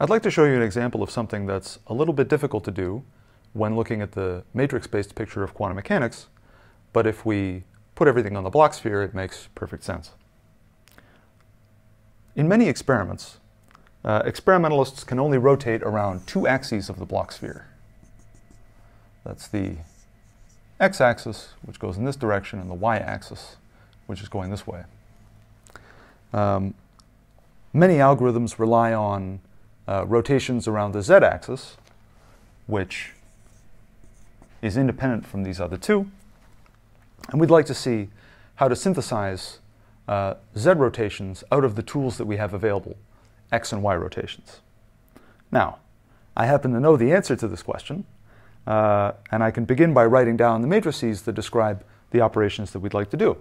I'd like to show you an example of something that's a little bit difficult to do when looking at the matrix-based picture of quantum mechanics, but if we put everything on the Bloch sphere, it makes perfect sense. In many experiments, uh, experimentalists can only rotate around two axes of the Bloch sphere. That's the x-axis, which goes in this direction, and the y-axis, which is going this way. Um, many algorithms rely on uh, rotations around the z-axis, which is independent from these other two. And we'd like to see how to synthesize uh, z rotations out of the tools that we have available, x and y rotations. Now, I happen to know the answer to this question, uh, and I can begin by writing down the matrices that describe the operations that we'd like to do.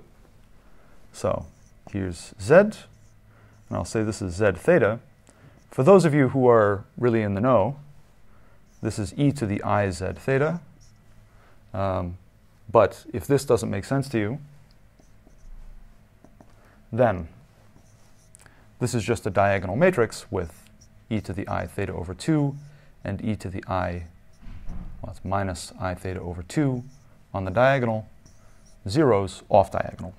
So here's z, and I'll say this is z theta. For those of you who are really in the know, this is e to the i z theta. Um, but if this doesn't make sense to you, then this is just a diagonal matrix with e to the i theta over 2 and e to the i, well, it's minus i theta over 2 on the diagonal, zeros off diagonal.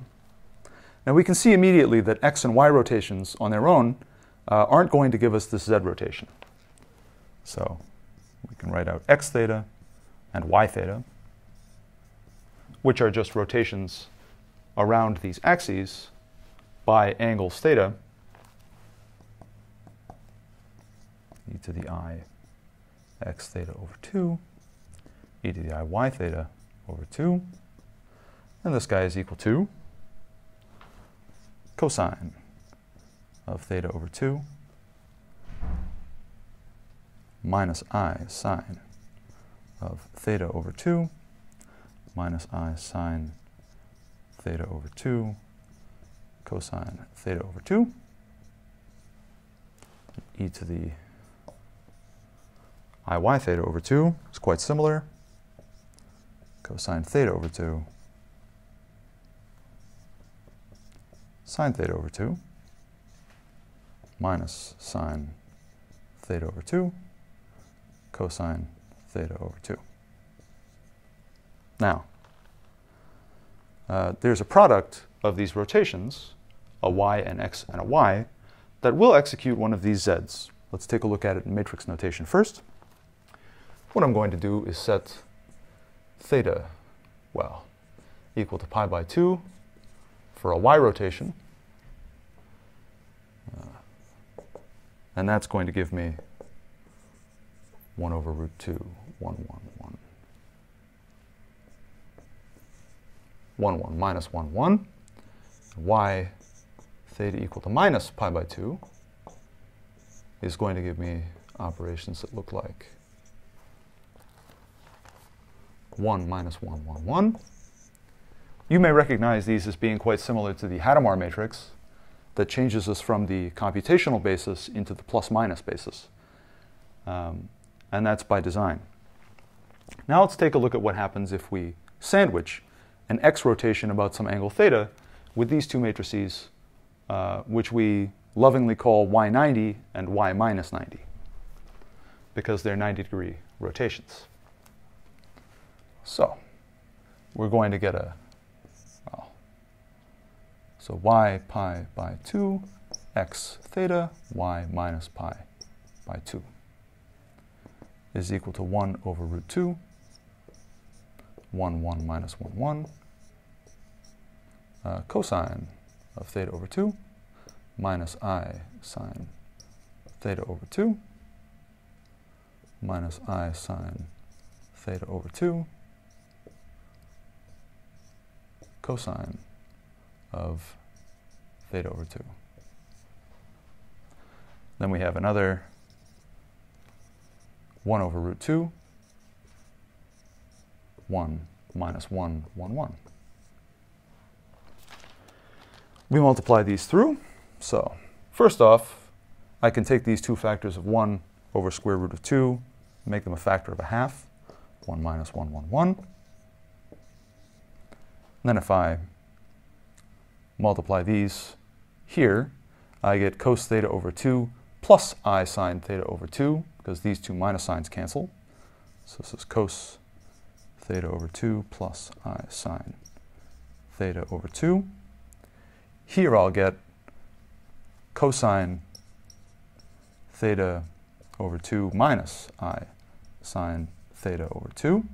Now we can see immediately that x and y rotations on their own uh, aren't going to give us this z rotation. So we can write out x theta and y theta which are just rotations around these axes by angles theta, e to the i x theta over 2, e to the i y theta over 2, and this guy is equal to cosine of theta over 2 minus i sine of theta over 2 minus i sine theta over 2 cosine theta over 2 e to the iy theta over 2 is quite similar. Cosine theta over 2 sine theta over 2 minus sine theta over 2 cosine theta over 2. Now, uh, there's a product of these rotations, a y, an x, and a y, that will execute one of these z's. Let's take a look at it in matrix notation first. What I'm going to do is set theta, well, equal to pi by 2 for a y rotation. And that's going to give me 1 over root 2, 1, 1, 1. 1, 1, minus 1, 1. y theta equal to minus pi by 2 is going to give me operations that look like 1 minus 1, 1, 1. You may recognize these as being quite similar to the Hadamard matrix that changes us from the computational basis into the plus minus basis. Um, and that's by design. Now let's take a look at what happens if we sandwich an x rotation about some angle theta with these two matrices, uh, which we lovingly call y90 and y minus 90, because they're 90 degree rotations. So we're going to get a, so y pi by 2, x theta, y minus pi by 2 is equal to 1 over root 2 1, 1 minus 1, 1, uh, cosine of theta over 2 minus i sine theta over 2 minus i sine theta over 2 cosine of theta over 2. Then we have another 1 over root 2 1 minus 1, 1, 1. We multiply these through. So first off, I can take these two factors of 1 over square root of 2, make them a factor of a half, 1 minus 1, 1, 1. then if I multiply these here, I get cos theta over 2 plus i sine theta over 2, because these two minus signs cancel. So this is cos theta over 2 plus i sine theta over 2. Here I'll get cosine theta over 2 minus i sine theta over 2.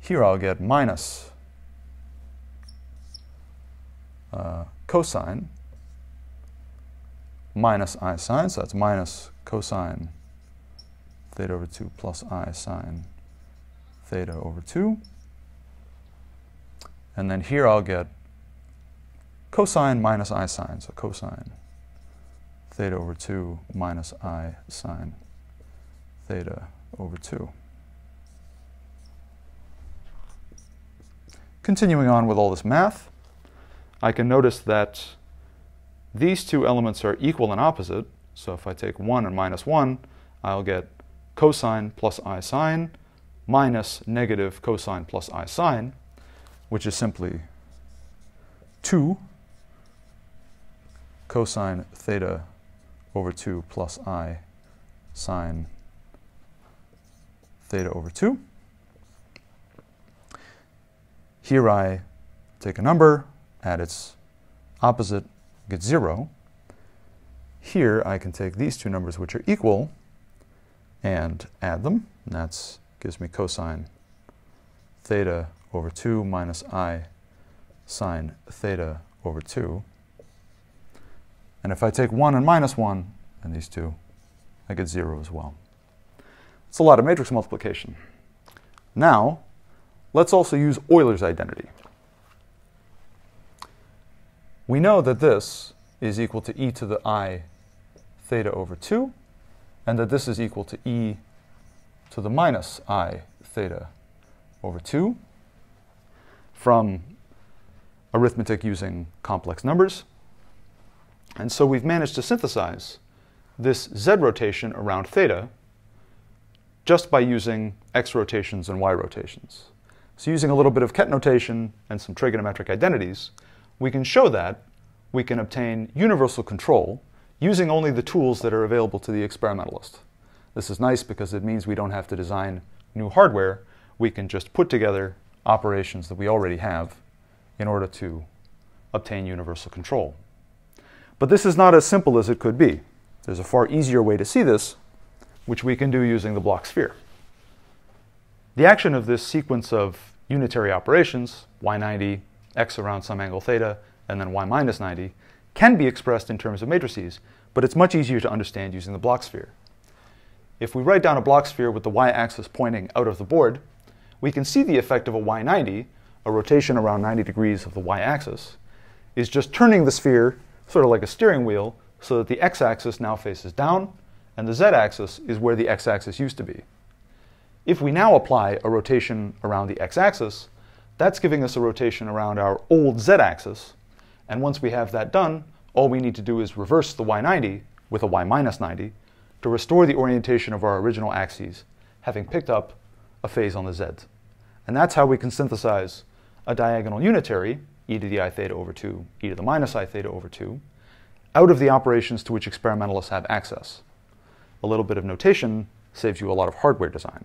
Here I'll get minus uh, cosine minus i sine, so that's minus cosine theta over 2 plus i sine theta over 2. And then here I'll get cosine minus i sine, so cosine theta over 2 minus i sine theta over 2. Continuing on with all this math, I can notice that these two elements are equal and opposite. So if I take 1 and minus 1, I'll get cosine plus i sine minus negative cosine plus i sine, which is simply 2 cosine theta over 2 plus i sine theta over 2. Here I take a number, add its opposite, get 0. Here I can take these two numbers which are equal and add them. And that gives me cosine theta over 2 minus i sine theta over 2. And if I take 1 and minus 1, and these two, I get 0 as well. It's a lot of matrix multiplication. Now, let's also use Euler's identity. We know that this is equal to e to the i theta over 2, and that this is equal to e to the minus i theta over 2 from arithmetic using complex numbers. And so we've managed to synthesize this z rotation around theta just by using x rotations and y rotations. So using a little bit of ket notation and some trigonometric identities, we can show that we can obtain universal control using only the tools that are available to the experimentalist. This is nice because it means we don't have to design new hardware. We can just put together operations that we already have in order to obtain universal control. But this is not as simple as it could be. There's a far easier way to see this, which we can do using the Bloch sphere. The action of this sequence of unitary operations, y90, x around some angle theta, and then y minus 90, can be expressed in terms of matrices, but it's much easier to understand using the Bloch sphere. If we write down a Bloch sphere with the y-axis pointing out of the board, we can see the effect of a y90, a rotation around 90 degrees of the y-axis, is just turning the sphere sort of like a steering wheel so that the x-axis now faces down and the z-axis is where the x-axis used to be. If we now apply a rotation around the x-axis, that's giving us a rotation around our old z-axis, and once we have that done, all we need to do is reverse the y90 with a y minus 90 to restore the orientation of our original axes, having picked up a phase on the z. And that's how we can synthesize a diagonal unitary, e to the i theta over 2, e to the minus i theta over 2, out of the operations to which experimentalists have access. A little bit of notation saves you a lot of hardware design.